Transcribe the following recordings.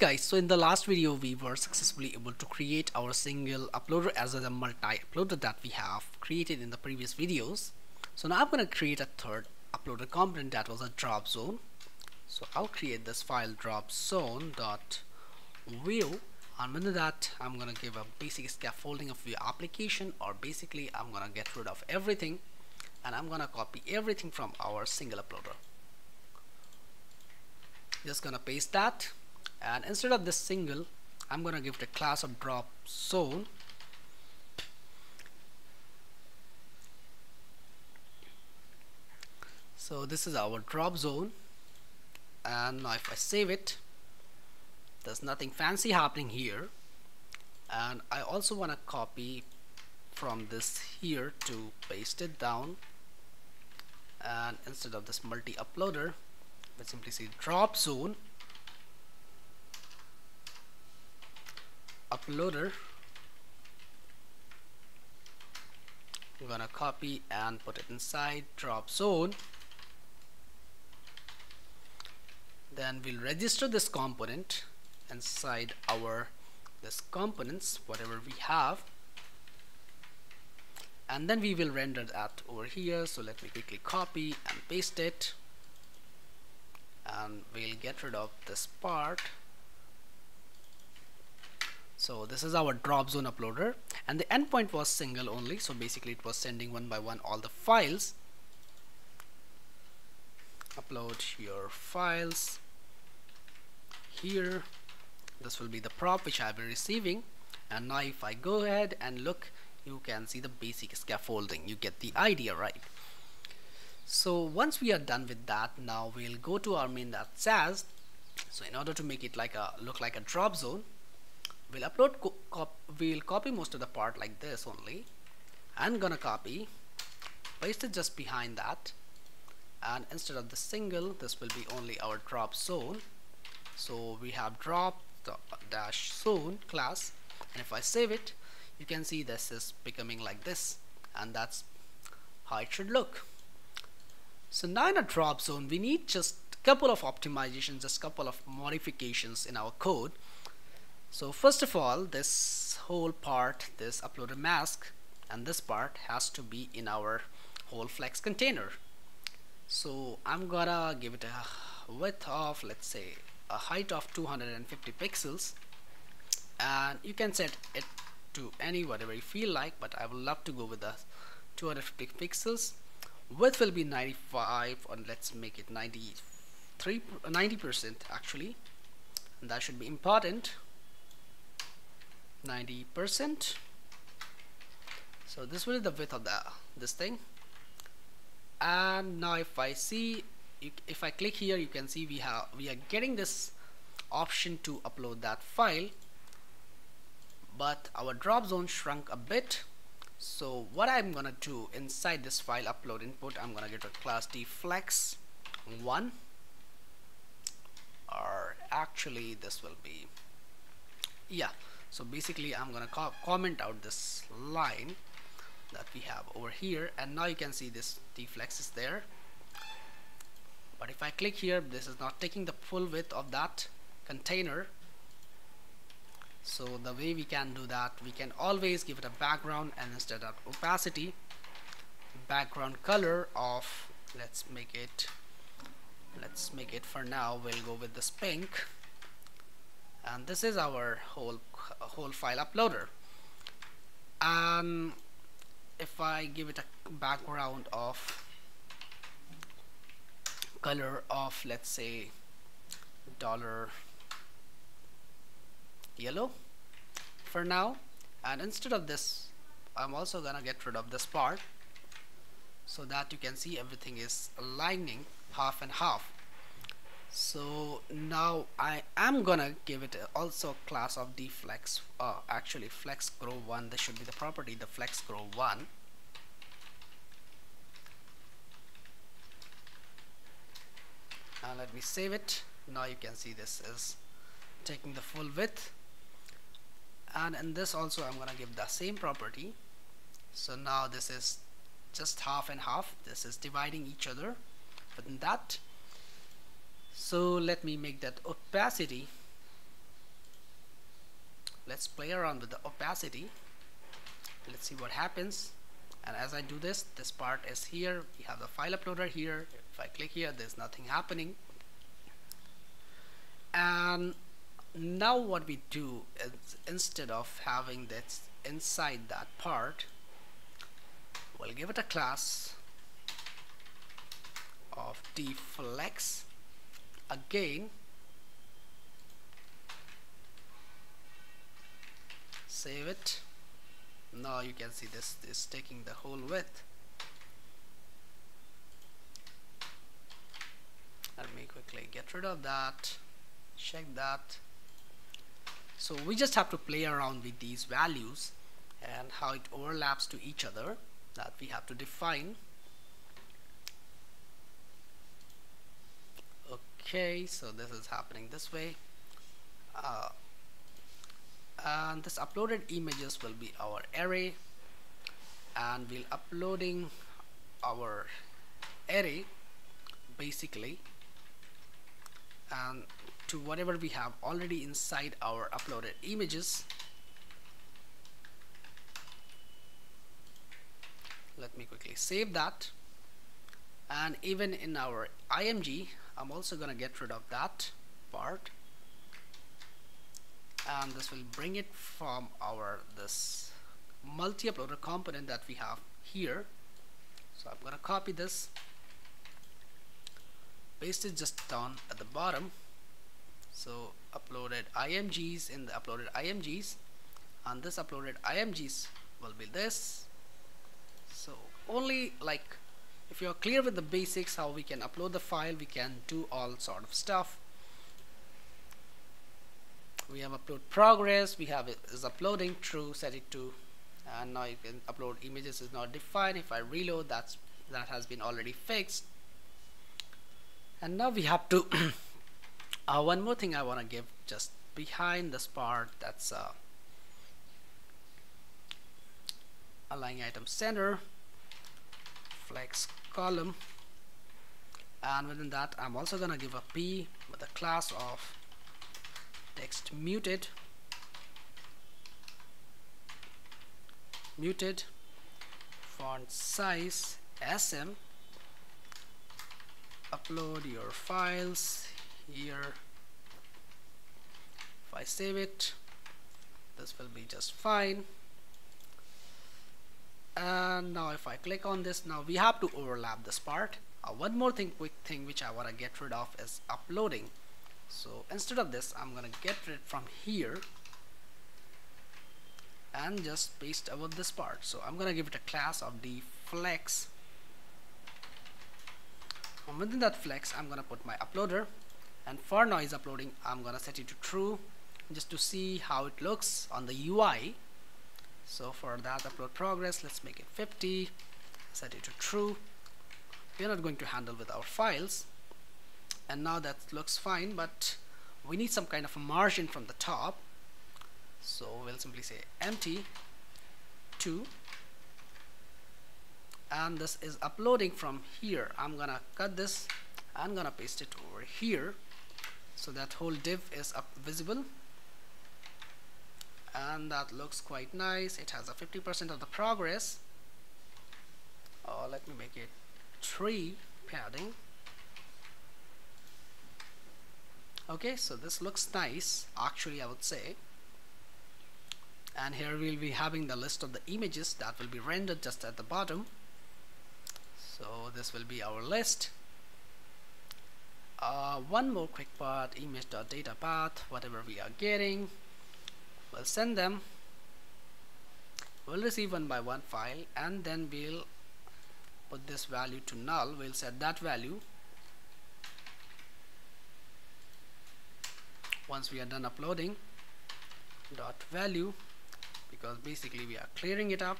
guys so in the last video we were successfully able to create our single uploader as well as a multi-uploader that we have created in the previous videos. So now I'm going to create a third uploader component that was a drop zone. So I'll create this file drop zone dot vue and under that I'm gonna give a basic scaffolding of the application or basically I'm gonna get rid of everything and I'm gonna copy everything from our single uploader. Just gonna paste that and instead of this single I'm gonna give it a class of drop. Zone so this is our drop zone. And now if I save it there's nothing fancy happening here. And I also want to copy from this here to paste it down. And instead of this multi uploader let's simply say drop zone uploader. I'm gonna copy and put it inside drop zone. Then we'll register this component inside our this components whatever we have. And then we will render that over here. So let me quickly copy and paste it. And we'll get rid of this part so this is our drop zone uploader. And the endpoint was single only. So basically it was sending one by one all the files. Upload your files here. This will be the prop which I'll be receiving. And now if I go ahead and look you can see the basic scaffolding. You get the idea right? So once we are done with that now we'll go to our main that says. So in order to make it like a look like a drop zone we'll upload co cop we'll copy most of the part like this only I'm gonna copy paste it just behind that and instead of the single this will be only our drop zone. So we have drop dash zone class and if I save it you can see this is becoming like this and that's how it should look. So now in a drop zone we need just a couple of optimizations just couple of modifications in our code so first of all this whole part this uploader mask and this part has to be in our whole flex container. So I'm gonna give it a width of let's say a height of 250 pixels. And you can set it to any whatever you feel like but I would love to go with the 250 pixels. Width will be 95 or let's make it 93 90% actually. And that should be important 90% so this will be the width of the this thing. And now if I see if I click here you can see we have we are getting this option to upload that file. But our drop zone shrunk a bit. So what I'm gonna do inside this file upload input I'm gonna get a class d-flex one. Or actually this will be yeah so basically I'm gonna co comment out this line that we have over here and now you can see this d-flex is there. But if I click here this is not taking the full width of that container. So the way we can do that we can always give it a background and instead of opacity background color of let's make it let's make it for now we'll go with this pink and this is our whole whole file uploader. And if I give it a background of color of let's say dollar yellow for now. And instead of this I'm also gonna get rid of this part so that you can see everything is aligning half and half so now I am gonna give it also class of d-flex uh, actually flex grow 1 this should be the property the flex grow 1 now let me save it. Now you can see this is taking the full width. And in this also I'm gonna give the same property. So now this is just half and half. This is dividing each other. Within that so let me make that opacity. Let's play around with the opacity. Let's see what happens. And as I do this this part is here. We have the file uploader here. If I click here there's nothing happening. And now what we do is instead of having this inside that part we'll give it a class of d-flex again save it. Now you can see this is taking the whole width. Let me quickly get rid of that check that. So we just have to play around with these values and how it overlaps to each other that we have to define okay so this is happening this way. Uh, and this uploaded images will be our array and we'll uploading our array basically. And to whatever we have already inside our uploaded images let me quickly save that and even in our IMG I'm also gonna get rid of that part. And this will bring it from our this multi-uploader component that we have here. So I'm gonna copy this paste it just down at the bottom. So uploaded imgs in the uploaded imgs and this uploaded imgs will be this. So only like if you're clear with the basics how we can upload the file we can do all sort of stuff. We have upload progress we have it is uploading true set it to and now you can upload images is not defined. If I reload that's that has been already fixed. And now we have to uh, one more thing I want to give just behind this part that's uh, align item center flex column. And within that I'm also gonna give a p with a class of text muted. Muted. Font size sm upload your files here. If I save it this will be just fine and now if I click on this now we have to overlap this part. Uh, one more thing quick thing which I want to get rid of is uploading. So instead of this I'm gonna get rid from here and just paste over this part. So I'm gonna give it a class of the flex. And within that flex I'm gonna put my uploader. And for noise uploading. I'm gonna set it to true just to see how it looks on the UI so for that upload progress let's make it 50 set it to true? We're not going to handle with our files. And now that looks fine but we need some kind of a margin from the top. So we'll simply say mt 2 and this is uploading from here. I'm gonna cut this I'm gonna paste it over here. So that whole div is up visible and that looks quite nice. It has a 50% of the progress. Oh let me make it 3 padding. Okay so this looks nice actually I would say. And here we'll be having the list of the images that will be rendered just at the bottom. So this will be our list. Uh, one more quick part image.data path whatever we are getting we'll send them. We'll receive one by one file and then we'll put this value to null. We'll set that value. Once we are done uploading dot value because basically we are clearing it up.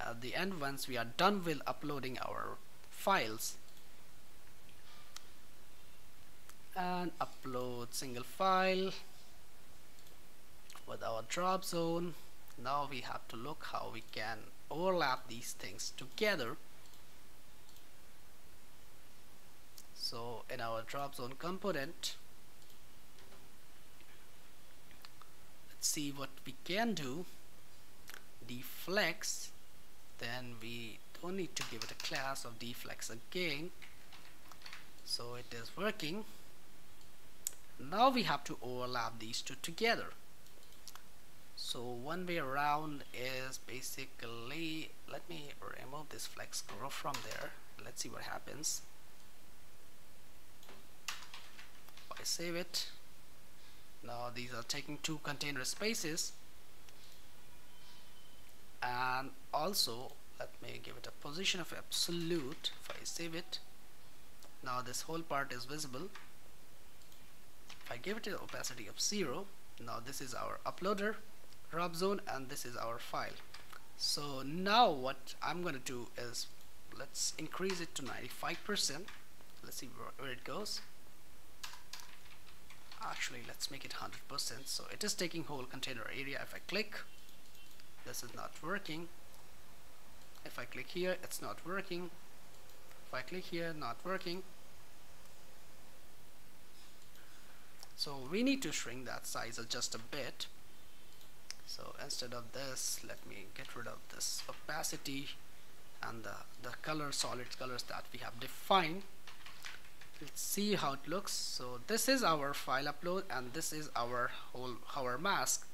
At the end once we are done with uploading our files and upload single file with our drop zone. Now we have to look how we can overlap these things together. So in our drop zone component let's see what we can do. D-flex then we don't need to give it a class of d-flex again. So it is working. Now we have to overlap these two together so one way around is basically let me remove this flex grow from there. Let's see what happens. I save it now these are taking two container spaces. And also let me give it a position of absolute. If I save it now this whole part is visible. If I give it an opacity of 0 now this is our uploader drop zone and this is our file. So now what I'm gonna do is let's increase it to 95% let's see where, where it goes. Actually let's make it 100% so it is taking whole container area. If I click this is not working. If I click here it's not working. If I click here not working. So we need to shrink that size just a bit so instead of this let me get rid of this opacity and the, the color solid colors that we have defined. Let's see how it looks. So this is our file upload and this is our whole our mask.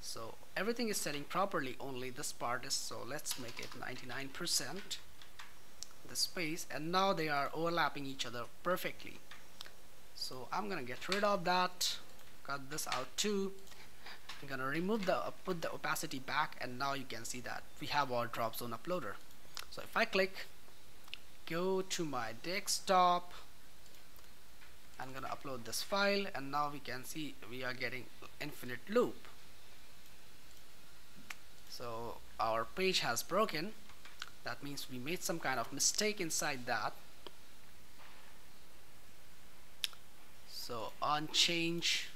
So everything is setting properly only this part is so let's make it 99% the space. And now they are overlapping each other perfectly. So I'm gonna get rid of that cut this out too I'm gonna remove the uh, put the opacity back and now you can see that we have our drop zone uploader. So if I click go to my desktop I'm gonna upload this file and now we can see we are getting infinite loop. So our page has broken. That means we made some kind of mistake inside that. So on change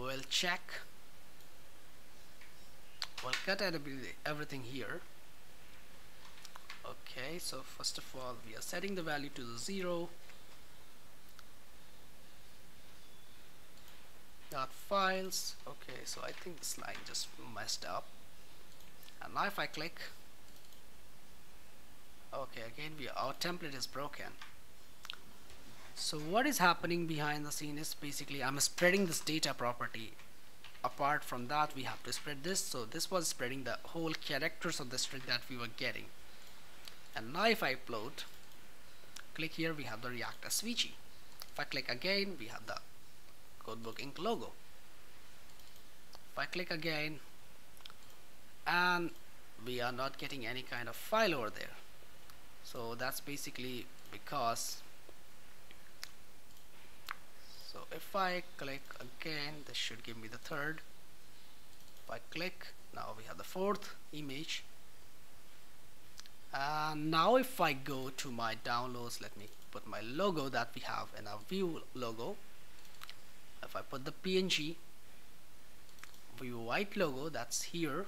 we'll check. We'll cut everything here. Okay so first of all we are setting the value to the zero. Dot files. Okay so I think this line just messed up. And now if I click okay again we our template is broken so what is happening behind the scene is basically I'm spreading this data property. Apart from that we have to spread this. So this was spreading the whole characters of the string that we were getting. And now if I upload click here we have the React SVG if I click again we have the codebook Inc. logo. If I click again and we are not getting any kind of file over there. So that's basically because so if I click again this should give me the third. If I click now we have the fourth image. And now if I go to my downloads let me put my logo that we have in our vue logo. If I put the PNG vue white logo that's here.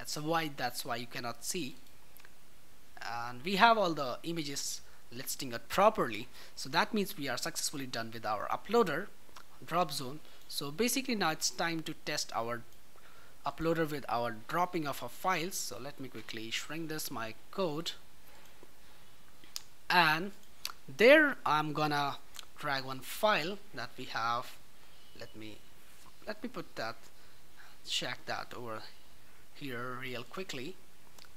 It's a white that's why you cannot see. And we have all the images listing it properly. So that means we are successfully done with our uploader drop zone. So basically now it's time to test our uploader with our dropping of our files. So let me quickly shrink this my code. And there I'm gonna drag one file that we have. Let me let me put that check that over here real quickly.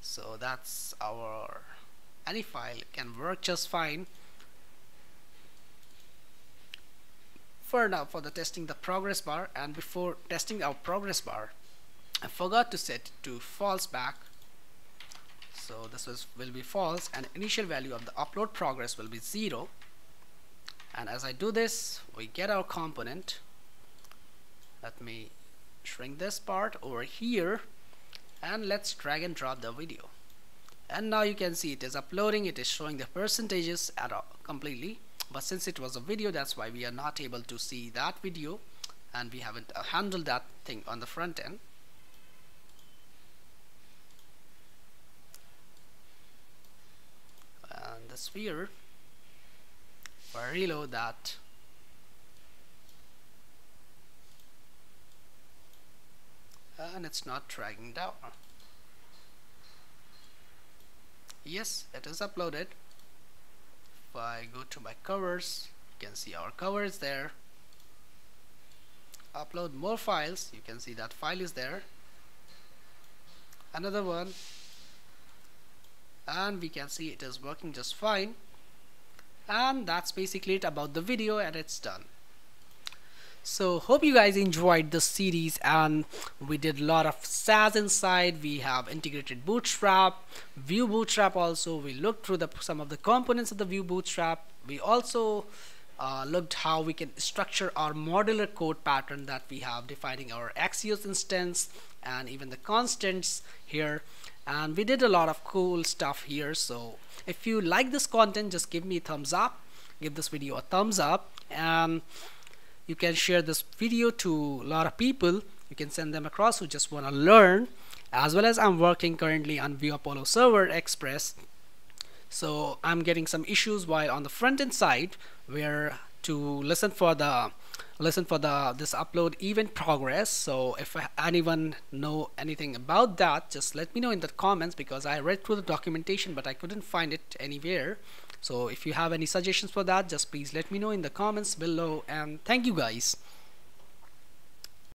So that's our any file can work just fine. For now for the testing the progress bar and before testing our progress bar I forgot to set to false back. So this was will be false and initial value of the upload progress will be zero. And as I do this we get our component. Let me shrink this part over here and let's drag and drop the video and now you can see it is uploading it is showing the percentages at all completely. But since it was a video that's why we are not able to see that video. And we haven't uh, handled that thing on the front end. And the sphere I reload that. And it's not dragging down yes it is uploaded. If I go to my covers you can see our cover is there. Upload more files you can see that file is there. Another one. And we can see it is working just fine. And that's basically it about the video and it's done so hope you guys enjoyed the series and we did a lot of Sass inside. We have integrated bootstrap vue bootstrap also. We looked through the some of the components of the vue bootstrap. We also uh, looked how we can structure our modular code pattern that we have defining our Axios instance and even the constants here. And we did a lot of cool stuff here. So if you like this content just give me a thumbs up. Give this video a thumbs up. And you can share this video to a lot of people. You can send them across who just want to learn as well as I'm working currently on Vue Apollo Server Express. So I'm getting some issues while on the front end side where to listen for the listen for the this upload event progress. So if anyone know anything about that just let me know in the comments because I read through the documentation but I couldn't find it anywhere so if you have any suggestions for that just please let me know in the comments below. And thank you guys